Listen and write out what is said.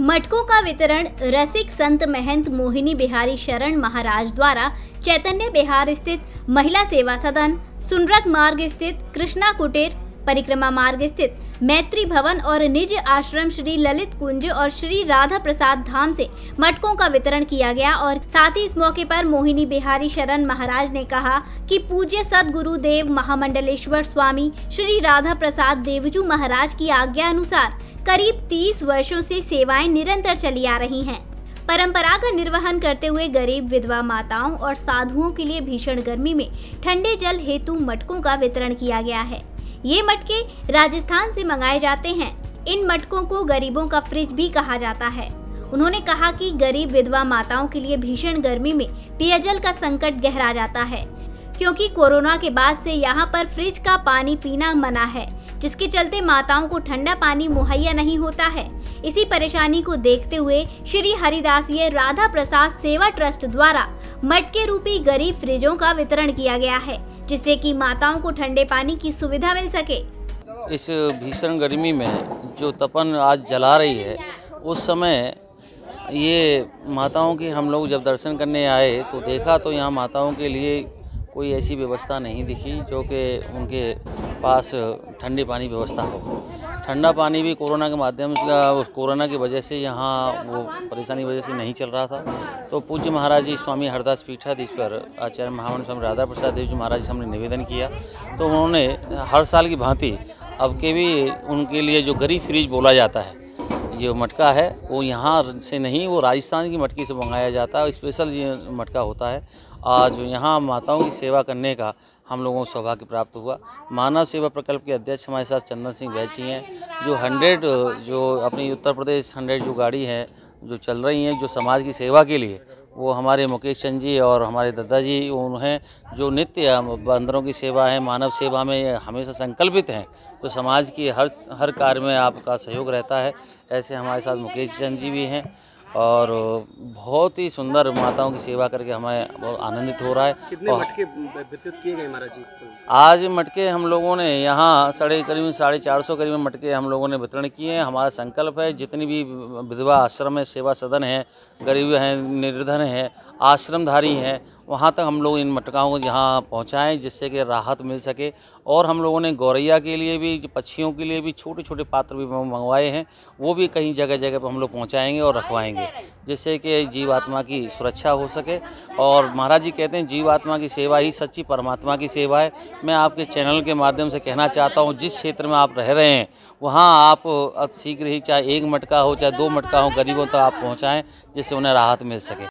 मटकों का वितरण रसिक संत महंत मोहिनी बिहारी शरण महाराज द्वारा चैतन्य बिहार स्थित महिला सेवा सदन, सुनरक मार्ग स्थित, कृष्णा कुटीर, परिक्रमा मार्ग स्थित, मैत्री भवन और निज आश्रम श्री ललित कुंज और श्री राधा प्रसाद धाम से मटकों का वितरण किया गया और साथ ही इस मौके पर मोहिनी बिहारी शरण महाराज ने कहा कि पूज्य सदगुरु देव महामंडलेश्वर स्वामी, श्री राधा प्रसाद देवजू महाराज की आज्ञा अनुसार करीब 30 वर्षों से सेवाएँ निरंतर चली आ रही हैं। परंपरा का निर्वहन करते हुए गरीब विधवा माताओं और साधुओं के लिए भीषण गर्मी में ठंडे जल हेतु मटकों का वितरण किया गया है। ये मटके राजस्थान से मंगाए जाते हैं। इन मटकों को गरीबों का फ्रिज भी कहा जाता है। उन्होंने कहा कि गरीब विधवा माताओं के लिए भीषण गर्मी में पेयजल का संकट गहरा जाता है, क्योंकि कोरोना के बाद से यहाँ पर फ्रिज का पानी पीना मना है। जिसके चलते माताओं को ठंडा पानी मुहैया नहीं होता है। इसी परेशानी को देखते हुए श्री हरिदासीय राधा प्रसाद सेवा ट्रस्ट द्वारा मटके रूपी गरीब फ्रिजों का वितरण किया गया है, जिससे कि माताओं को ठंडे पानी की सुविधा मिल सके। इस भीषण गर्मी में जो तपन आज जला रही है, उस समय ये माताओं की हम लोग जब दर्शन करने आए तो देखा तो यहाँ माताओं के लिए कोई ऐसी व्यवस्था नहीं दिखी, जो कि उनके पास ठंडे पानी व्यवस्था हो। ठंडा पानी भी कोरोना के माध्यम से कोरोना की वजह से यहाँ वो परेशानी की वजह से नहीं चल रहा था। तो पूज्य महाराज जी, स्वामी हरदास पीठाधीश्वर, आचार्य महावन स्वामी राधा प्रसाद देव जी महाराज जी से हमने निवेदन किया। तो उन्होंने हर साल की भांति अब के भी उनके लिए जो गरीब फ्रिज बोला जाता है जो मटका है, वो यहाँ से नहीं, वो राजस्थान की मटकी से मंगाया जाता है। स्पेशल ये मटका होता है। आज यहाँ माताओं की सेवा करने का हम लोगों को सौभाग्य प्राप्त हुआ। मानव सेवा प्रकल्प के अध्यक्ष हमारे साथ चंदन सिंह बैची हैं, जो हंड्रेड, जो अपनी उत्तर प्रदेश हंड्रेड जो गाड़ी है, जो चल रही हैं, जो समाज की सेवा के लिए, वो हमारे मुकेश चंद जी और हमारे दादाजी उन्हें जो नित्य बंदरों की सेवा है, मानव सेवा में हमेशा संकल्पित हैं। तो समाज की हर हर कार्य में आपका सहयोग रहता है। ऐसे हमारे साथ मुकेश चंद जी भी हैं। और बहुत ही सुंदर माताओं की सेवा करके हमें बहुत आनंदित हो रहा है। कितने और मटके वितरित किए गए महाराज जी? आज मटके हम लोगों ने यहाँ साढ़े करीब साढ़े चार सौ करीब मटके हम लोगों ने वितरण किए हैं। हमारा संकल्प है जितनी भी विधवा आश्रम है सेवा सदन है गरीब हैं निर्धन हैं आश्रमधारी हैं वहाँ तक हम लोग इन मटकाओं को यहाँ पहुँचाएँ जिससे कि राहत मिल सके। और हम लोगों ने गौरैया के लिए भी, पक्षियों के लिए भी छोटे छोटे पात्र भी मंगवाए हैं। वो भी कहीं जगह जगह पर हम लोग पहुँचाएँगे और रखवाएँगे, जिससे कि जीवात्मा की सुरक्षा हो सके। और महाराज जी कहते हैं, जीवात्मा की सेवा ही सच्ची, परमात्मा की सेवा है। मैं आपके चैनल के माध्यम से कहना चाहता हूँ, जिस क्षेत्र में आप रह रहे हैं, वहाँ आप शीघ्र ही चाहे एक मटका हो, चाहे दो मटका हो, गरीबों तक आप पहुँचाएँ, जिससे उन्हें राहत मिल सके।